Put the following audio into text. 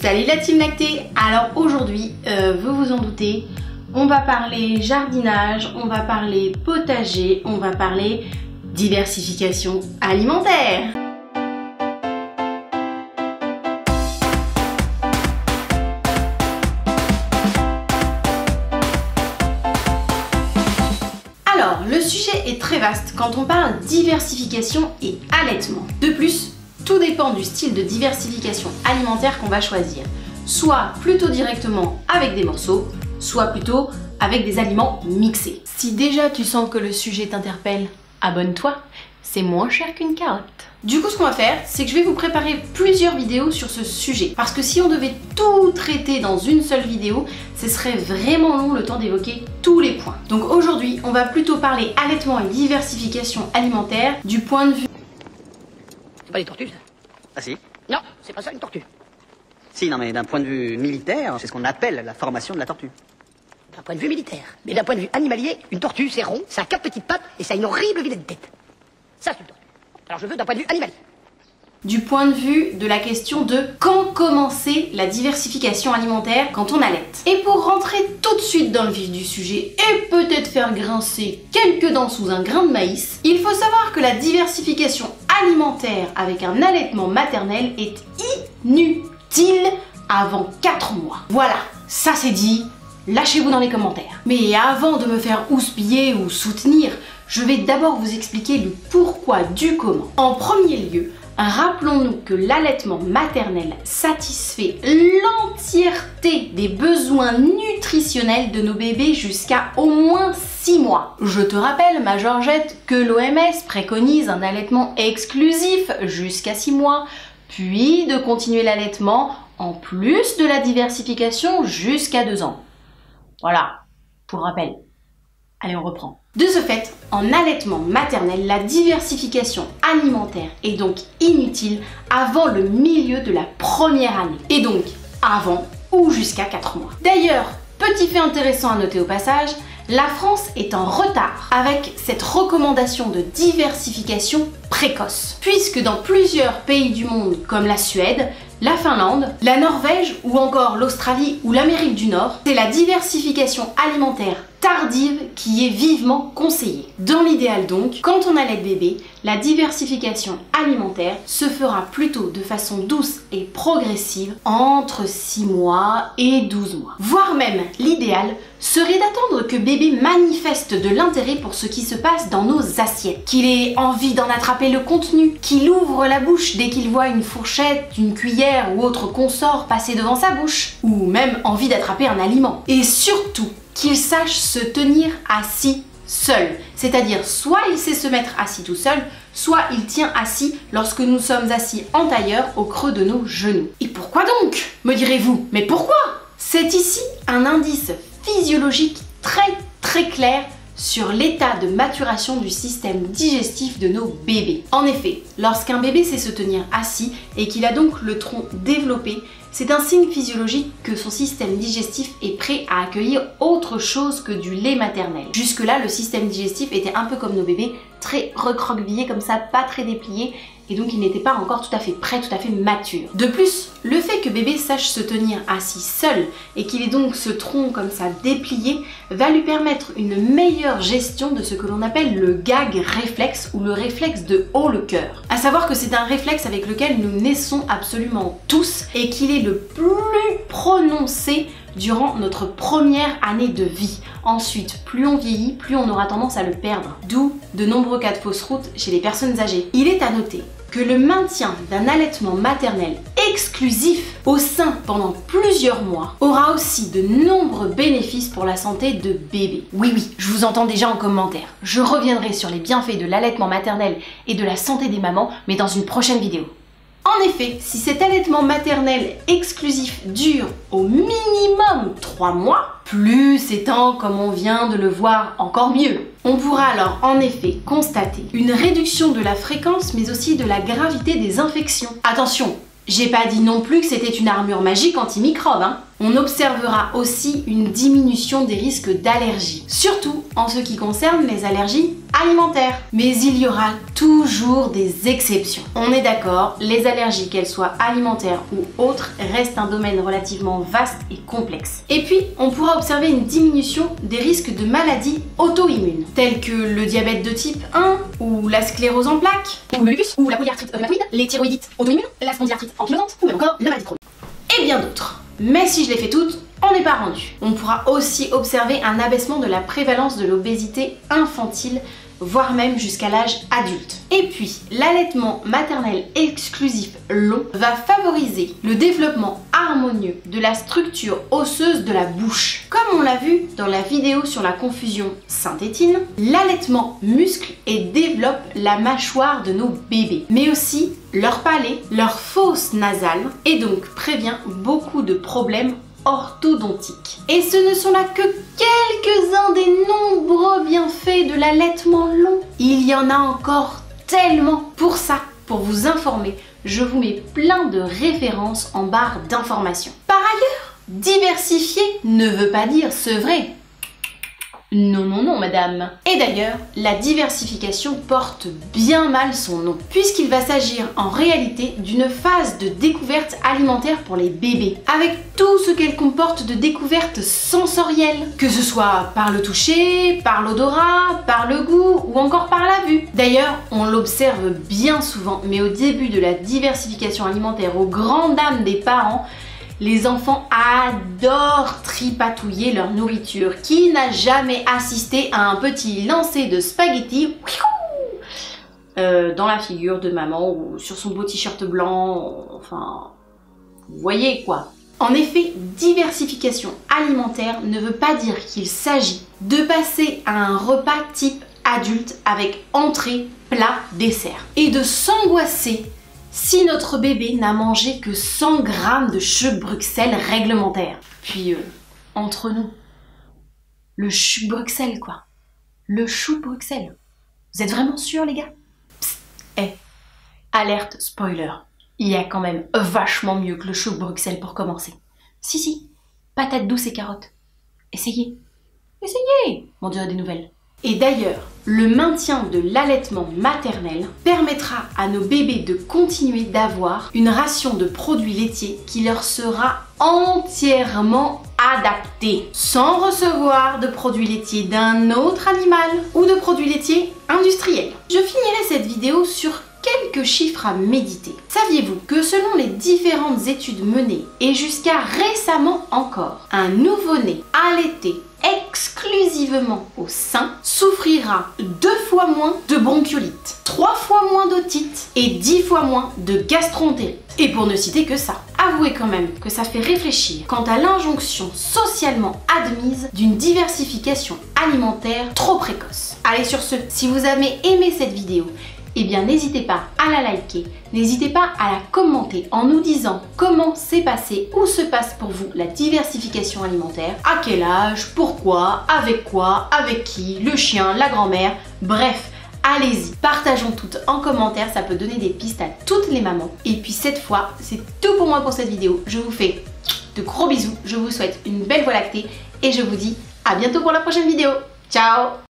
Salut la team lactée Alors aujourd'hui, euh, vous vous en doutez, on va parler jardinage, on va parler potager, on va parler diversification alimentaire Alors, le sujet est très vaste quand on parle diversification et allaitement. De plus, tout dépend du style de diversification alimentaire qu'on va choisir. Soit plutôt directement avec des morceaux, soit plutôt avec des aliments mixés. Si déjà tu sens que le sujet t'interpelle, abonne-toi, c'est moins cher qu'une carotte. Du coup, ce qu'on va faire, c'est que je vais vous préparer plusieurs vidéos sur ce sujet. Parce que si on devait tout traiter dans une seule vidéo, ce serait vraiment long le temps d'évoquer tous les points. Donc aujourd'hui, on va plutôt parler allaitement et diversification alimentaire du point de vue C'est pas des tortues, ça Ah si? Non, c'est pas ça une tortue. Si, non, mais d'un point de vue militaire, c'est ce qu'on appelle la formation de la tortue. D'un point de vue militaire. Mais d'un point de vue animalier, une tortue, c'est rond, ça a quatre petites pattes et ça a une horrible vilaine tête. Ça, c'est une tortue. Alors je veux d'un point de vue animalier. du point de vue de la question de quand commencer la diversification alimentaire quand on allaite. Et pour rentrer tout de suite dans le vif du sujet et peut-être faire grincer quelques dents sous un grain de maïs, il faut savoir que la diversification alimentaire avec un allaitement maternel est inutile avant 4 mois. Voilà, ça c'est dit, lâchez-vous dans les commentaires. Mais avant de me faire houspiller ou soutenir, je vais d'abord vous expliquer le pourquoi du comment. En premier lieu, rappelons-nous que l'allaitement maternel satisfait l'entièreté des besoins nutritionnels de nos bébés jusqu'à au moins 6 mois. Je te rappelle, ma Georgette, que l'OMS préconise un allaitement exclusif jusqu'à 6 mois, puis de continuer l'allaitement en plus de la diversification jusqu'à 2 ans. Voilà, pour rappel. Allez, on reprend. De ce fait, en allaitement maternel, la diversification alimentaire est donc inutile avant le milieu de la première année. Et donc avant ou jusqu'à 4 mois. D'ailleurs, petit fait intéressant à noter au passage, la France est en retard avec cette recommandation de diversification précoce. Puisque dans plusieurs pays du monde comme la Suède, la Finlande, la Norvège ou encore l'Australie ou l'Amérique du Nord, c'est la diversification alimentaire tardive qui est vivement conseillée. Dans l'idéal donc, quand on allait bébé, la diversification alimentaire se fera plutôt de façon douce et progressive entre 6 mois et 12 mois. Voire même l'idéal serait d'attendre que bébé manifeste de l'intérêt pour ce qui se passe dans nos assiettes, qu'il ait envie d'en attraper le contenu, qu'il ouvre la bouche dès qu'il voit une fourchette, une cuillère ou autre consort passer devant sa bouche, ou même envie d'attraper un aliment. Et surtout, qu'il sache se tenir assis seul. C'est-à-dire soit il sait se mettre assis tout seul, soit il tient assis lorsque nous sommes assis en tailleur au creux de nos genoux. Et pourquoi donc Me direz-vous? Mais pourquoi? C'est ici un indice physiologique très très clair sur l'état de maturation du système digestif de nos bébés. En effet, lorsqu'un bébé sait se tenir assis et qu'il a donc le tronc développé, c'est un signe physiologique que son système digestif est prêt à accueillir autre chose que du lait maternel. Jusque-là, le système digestif était un peu comme nos bébés, très recroquevillé comme ça, pas très déplié, et donc il n'était pas encore tout à fait prêt, tout à fait mature. De plus, le fait que bébé sache se tenir assis seul et qu'il ait donc ce tronc comme ça déplié va lui permettre une meilleure gestion de ce que l'on appelle le gag réflexe ou le réflexe de haut le cœur. À savoir que c'est un réflexe avec lequel nous naissons absolument tous et qu'il est le plus prononcé durant notre première année de vie. Ensuite, plus on vieillit, plus on aura tendance à le perdre. D'où de nombreux cas de fausse route chez les personnes âgées. Il est à noter que le maintien d'un allaitement maternel exclusif au sein pendant plusieurs mois aura aussi de nombreux bénéfices pour la santé de bébé. Oui oui, je vous entends déjà en commentaire. Je reviendrai sur les bienfaits de l'allaitement maternel et de la santé des mamans, mais dans une prochaine vidéo. En effet, si cet allaitement maternel exclusif dure au minimum 3 mois, plus étant, comme on vient de le voir, encore mieux. On pourra alors en effet constater une réduction de la fréquence mais aussi de la gravité des infections. Attention, j'ai pas dit non plus que c'était une armure magique antimicrobe, hein. On observera aussi une diminution des risques d'allergie, surtout en ce qui concerne les allergies alimentaires. Mais il y aura toujours des exceptions. On est d'accord, les allergies, qu'elles soient alimentaires ou autres, restent un domaine relativement vaste et complexe. Et puis, on pourra observer une diminution des risques de maladies auto-immunes, telles que le diabète de type 1 ou la sclérose en plaques, Ou le lupus, ou la polyarthrite rhumatoïde, les thyroïdites auto-immunes, la spondylarthrite ankylosante, ou même encore la maladie de Crohn. et bien d'autres. Mais si je les fais toutes, on n'est pas rendu. On pourra aussi observer un abaissement de la prévalence de l'obésité infantile voire même jusqu'à l'âge adulte. Et puis, l'allaitement maternel exclusif long va favoriser le développement harmonieux de la structure osseuse de la bouche. Comme on l'a vu dans la vidéo sur la confusion synthétine, l'allaitement muscle et développe la mâchoire de nos bébés, mais aussi leur palais, leur fosse nasale, et donc prévient beaucoup de problèmes orthodontiques. Et ce ne sont là que quelques-uns des nombreux bienfaits de l'allaitement long. Il y en a encore tellement. Pour ça, pour vous informer, je vous mets plein de références en barre d'informations. Par ailleurs, diversifier ne veut pas dire sevrer. Non, non, non, madame. Et d'ailleurs, la diversification porte bien mal son nom, puisqu'il va s'agir en réalité d'une phase de découverte alimentaire pour les bébés, avec tout ce qu'elle comporte de découverte sensorielle, que ce soit par le toucher, par l'odorat, par le goût ou encore par la vue. D'ailleurs, on l'observe bien souvent, mais au début de la diversification alimentaire, aux grandes dames des parents, les enfants adorent tripatouiller leur nourriture. Qui n'a jamais assisté à un petit lancer de spaghettis euh, dans la figure de maman ou sur son beau t-shirt blanc Enfin, vous voyez quoi. En effet, diversification alimentaire ne veut pas dire qu'il s'agit de passer à un repas type adulte avec entrée, plat, dessert et de s'angoisser si notre bébé n'a mangé que 100 grammes de chou Bruxelles réglementaire. Puis, euh, entre nous, le chou Bruxelles, quoi. Le chou Bruxelles. Vous êtes vraiment sûrs, les gars? Psst, eh, alerte spoiler. Il y a quand même vachement mieux que le chou Bruxelles pour commencer. Si, si, patates douces et carottes. Essayez. Essayez M'en direz des nouvelles. Et d'ailleurs, le maintien de l'allaitement maternel permettra à nos bébés de continuer d'avoir une ration de produits laitiers qui leur sera entièrement adaptée, sans recevoir de produits laitiers d'un autre animal ou de produits laitiers industriels. Je finirai cette vidéo sur quelques chiffres à méditer. Saviez-vous que selon les différentes études menées et jusqu'à récemment encore, un nouveau-né allaité exclusivement au sein souffrira deux fois moins de bronchiolite, trois fois moins d'otite et dix fois moins de gastroentérite. Et pour ne citer que ça, avouez quand même que ça fait réfléchir quant à l'injonction socialement admise d'une diversification alimentaire trop précoce. Allez sur ce, si vous avez aimé cette vidéo, eh bien n'hésitez pas à la liker, n'hésitez pas à la commenter en nous disant comment s'est passé ou se passe pour vous la diversification alimentaire, à quel âge, pourquoi, avec quoi, avec qui, le chien, la grand-mère, bref. Allez-y, partageons toutes en commentaire, ça peut donner des pistes à toutes les mamans. Et puis cette fois, c'est tout pour moi pour cette vidéo. Je vous fais de gros bisous, je vous souhaite une belle voie lactée et je vous dis à bientôt pour la prochaine vidéo. Ciao